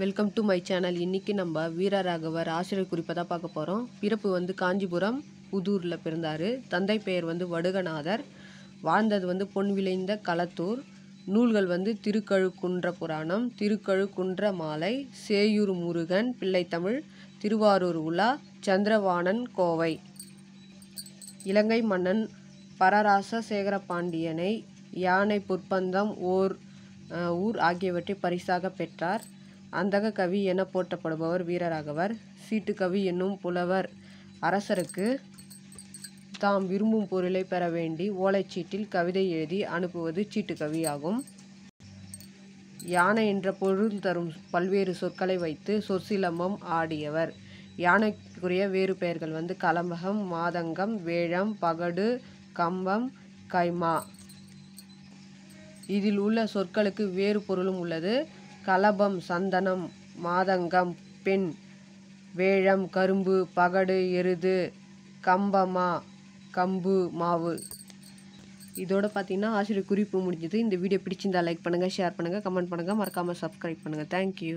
Welcome to my channel இன்றைக்கி நம்ம வீரராகவர் ஆசிரியர் குறிப்பை தான் பார்க்க போகிறோம் பிறப்பு வந்து காஞ்சிபுரம் புதூரில் பிறந்தார். தந்தை பெயர் வந்து வடுகநாதர். வாழ்ந்தது வந்து பொன் விளைந்த களத்தூர். நூல்கள் வந்து திருக்கழுக்குன்ற புராணம் திருக்கழுக்குன்ற மாலை சேயூர் முருகன் பிள்ளைத்தமிழ் திருவாரூர் உலா சந்திரவாணன் கோவை. இலங்கை மன்னன் பரராச சேகர பாண்டியனை யானை பொற்பந்தம் ஓர் ஊர் ஆகியவற்றை பரிசாக பெற்றார். அந்தக கவி என போற்றப்படுபவர் வீரராகவர். சீட்டு கவி என்னும் புலவர் அரசருக்கு தாம் விரும்பும் பொருளை பெற வேண்டி ஓலைச்சீட்டில் கவிதை எழுதி அனுப்புவது சீட்டுக்கவி ஆகும். யானை என்ற பொருள் தரும் பல்வேறு சொற்களை வைத்து சொற்சிலம்பம் ஆடியவர். யானைக்குரிய வேறு பெயர்கள் வந்து கலம்பகம் மாதங்கம் வேழம் பகடு கம்பம் கைமா. இதில் உள்ள சொற்களுக்கு வேறு பொருளும் உள்ளது. கலபம் சந்தனம் மாதங்கம் பெண் வேழம் கரும்பு பகடு எருது கம்பமா கம்பு மாவு. இதோட பார்த்தீங்கன்னா ஆசிரியர் குறிப்பு முடிஞ்சது. இந்த வீடியோ பிடிச்சிருந்தா லைக் பண்ணுங்கள் ஷேர் பண்ணுங்கள் கமெண்ட் பண்ணுங்கள் மறக்காமல் சப்ஸ்கிரைப் பண்ணுங்கள் தேங்க்யூ